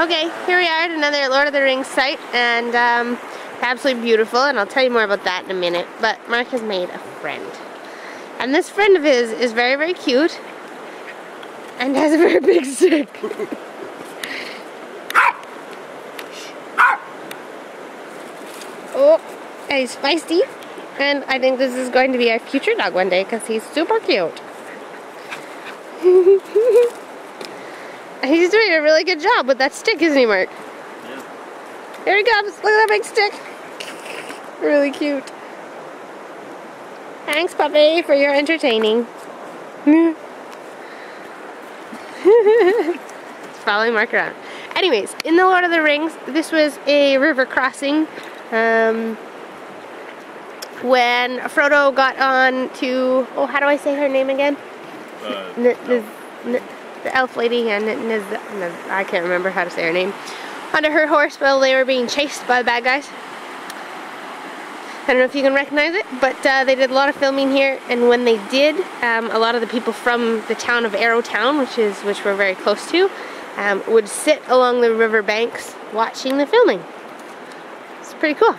Okay, here we are at another Lord of the Rings site, and um, absolutely beautiful, and I'll tell you more about that in a minute. But Mark has made a friend. And this friend of his is very, very cute, and has a very big stick. oh, and he's feisty, and I think this is going to be our future dog one day, because he's super cute. He's doing a really good job with that stick, isn't he, Mark? Yeah. Here he comes. Look at that big stick. Really cute. Thanks, puppy, for your entertaining. following Mark around. Anyways, in the Lord of the Rings, this was a river crossing. Um, when Frodo got on to, oh, how do I say her name again? Uh, no the elf lady and Niz, I can't remember how to say her name, onto her horse while they were being chased by the bad guys. I don't know if you can recognize it, but uh, they did a lot of filming here, and when they did, um, a lot of the people from the town of Arrowtown, which is which we're very close to, um, would sit along the river banks watching the filming. It's pretty cool.